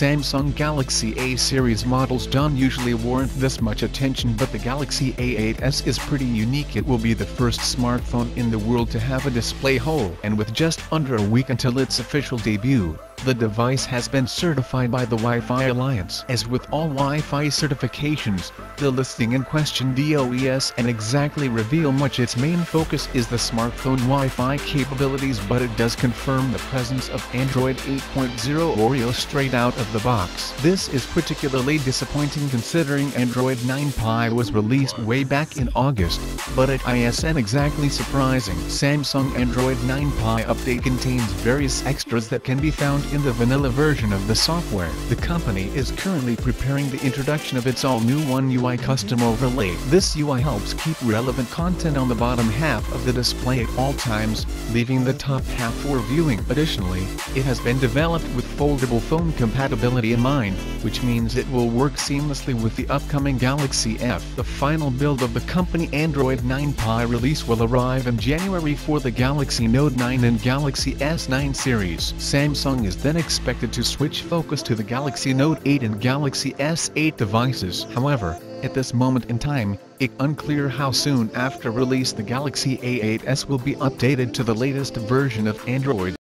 Samsung Galaxy A series models don't usually warrant this much attention but the Galaxy A8s is pretty unique. It will be the first smartphone in the world to have a display hole and with just under a week until its official debut, the device has been certified by the Wi-Fi Alliance. As with all Wi-Fi certifications, the listing in question DOES and exactly reveal much its main focus is the smartphone Wi-Fi capabilities but it does confirm the presence of Android 8.0 Oreo straight out of the box. This is particularly disappointing considering Android 9 Pie was released way back in August, but at ISN exactly surprising. Samsung Android 9 Pie update contains various extras that can be found in the vanilla version of the software. The company is currently preparing the introduction of its all-new One UI custom overlay. This UI helps keep relevant content on the bottom half of the display at all times, leaving the top half for viewing. Additionally, it has been developed with foldable phone compatibility in mind, which means it will work seamlessly with the upcoming Galaxy F. The final build of the company Android 9 Pie release will arrive in January for the Galaxy Note 9 and Galaxy S9 series. Samsung is then expected to switch focus to the Galaxy Note 8 and Galaxy S8 devices. However, at this moment in time, it's unclear how soon after release the Galaxy A8s will be updated to the latest version of Android.